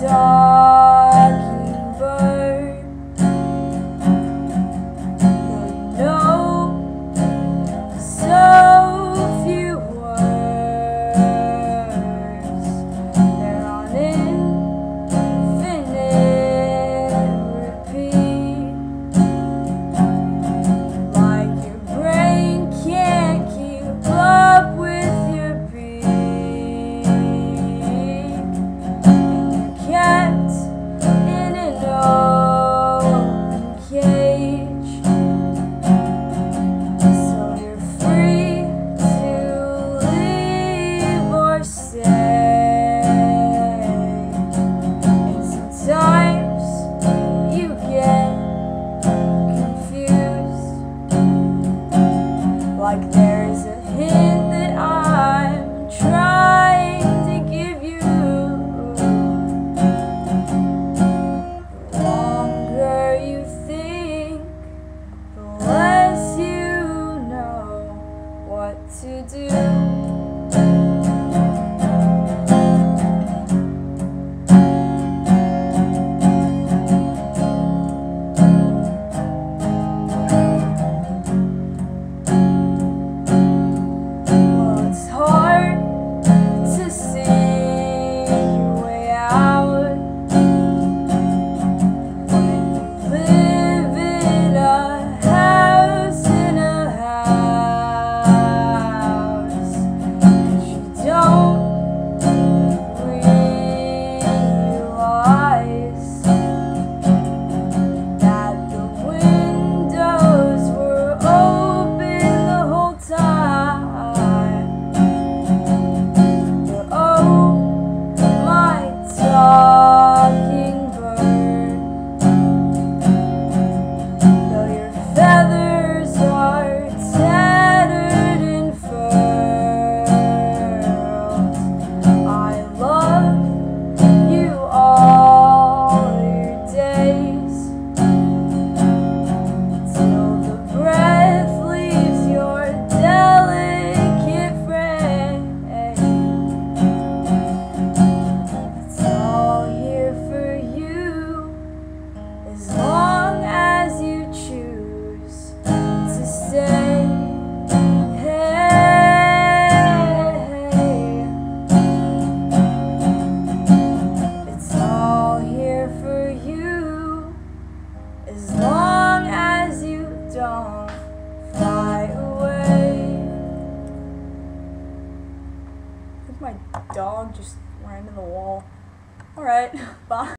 song. there's a hint that I'm trying to give you. The longer you think, the less you know what to do. my dog just ran into the wall. Alright, bye.